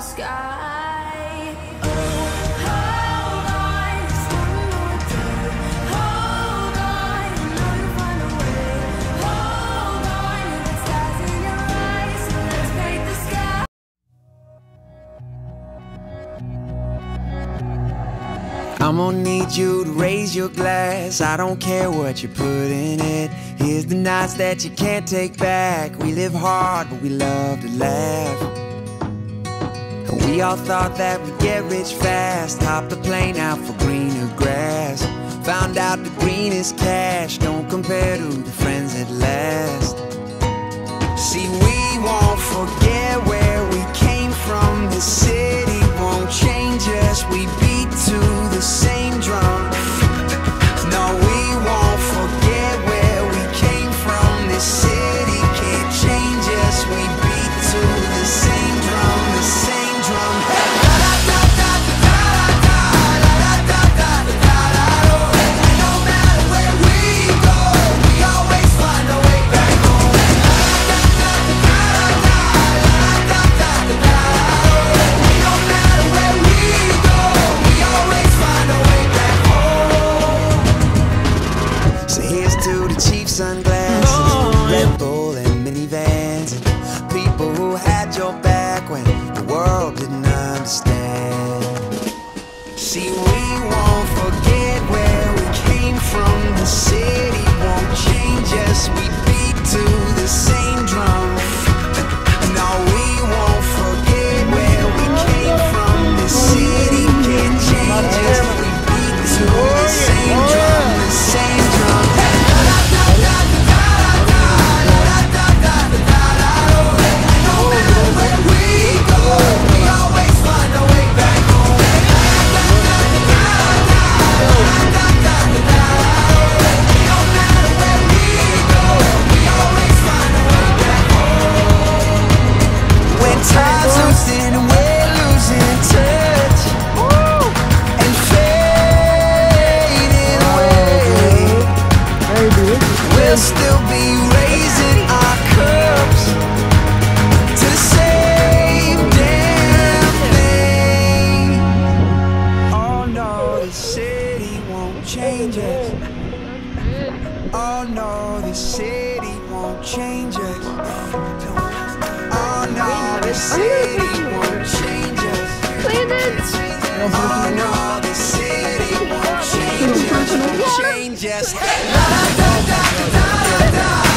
sky. I'm gonna need you to raise your glass. I don't care what you put in it. Here's the nights that you can't take back. We live hard, but we love to laugh. And we all thought that we'd get rich fast. Hop the plane out for greener grass. Found out the green is cash. Don't compare to the friends that last. See, we won't. sweet. la da da da da da.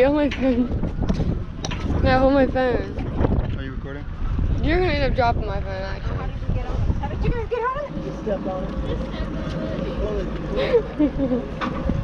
you hold my phone? No, hold my phone. Are you recording? You're gonna end up dropping my phone, actually. How did you get on? How did you guys get on? Just step on it. Just step on it.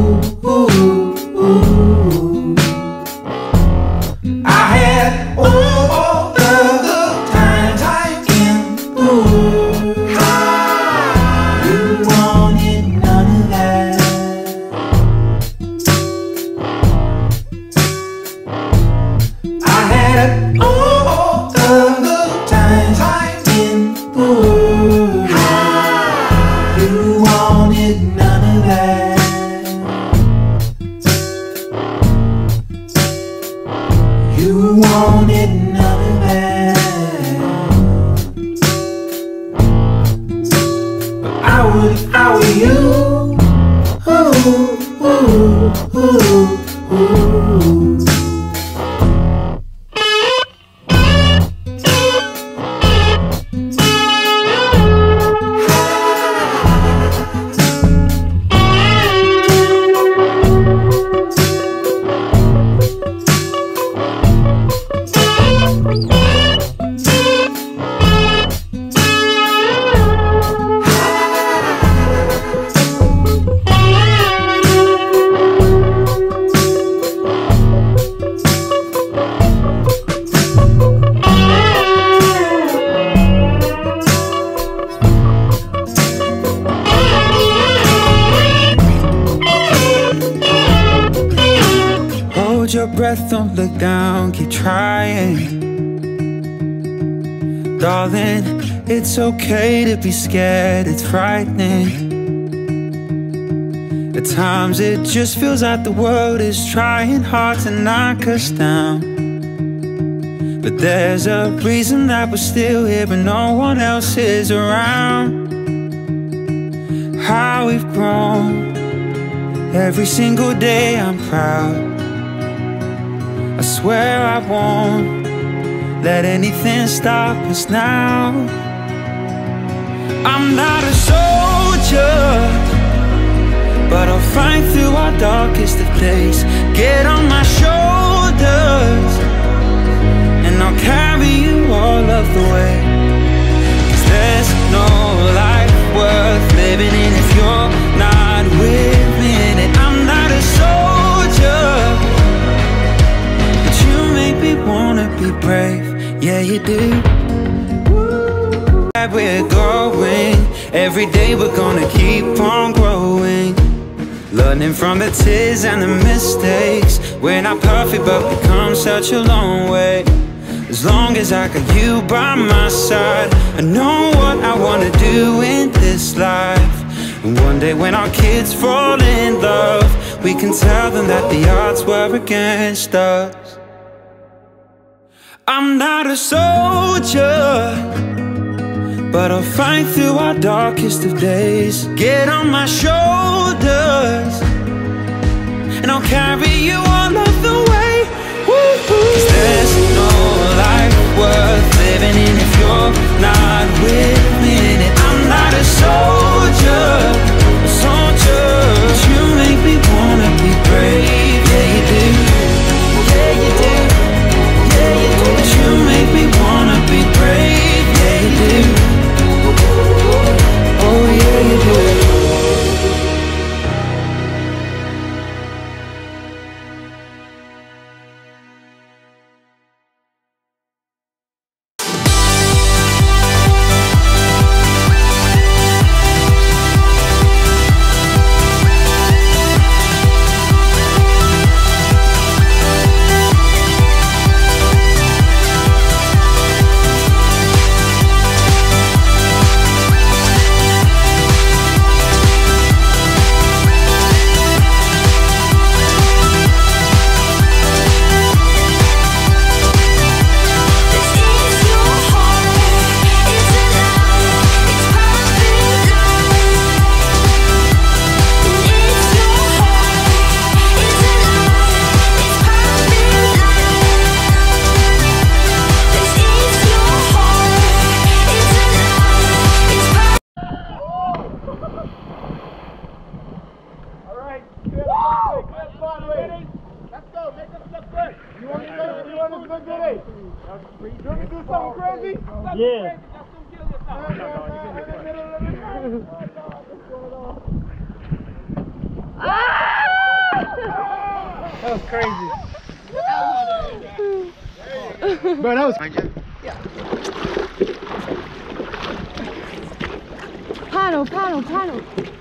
Ooh, ooh, Ooh, ooh, Hold your breath, don't look down, keep trying. Darling, it's okay to be scared, it's frightening. At times it just feels like the world is trying hard to knock us down. But there's a reason that we're still here and no one else is around. How we've grown, every single day I'm proud. Swear I won't let anything stop us now. I'm not a soldier, but I'll fight through our darkest of days. Get on my shoulders, and I'll carry you all of the way. Cause there's no life do. We're going, every day we're gonna keep on growing. Learning from the tears and the mistakes. We're not perfect but we've come such a long way. As long as I got you by my side I know what I wanna do in this life. And one day when our kids fall in love We can tell them that the odds were against us I'm not a soldier, but I'll fight through our darkest of days. Get on my shoulders, That was crazy. Bro, that was. Yeah. Paddle, paddle, paddle.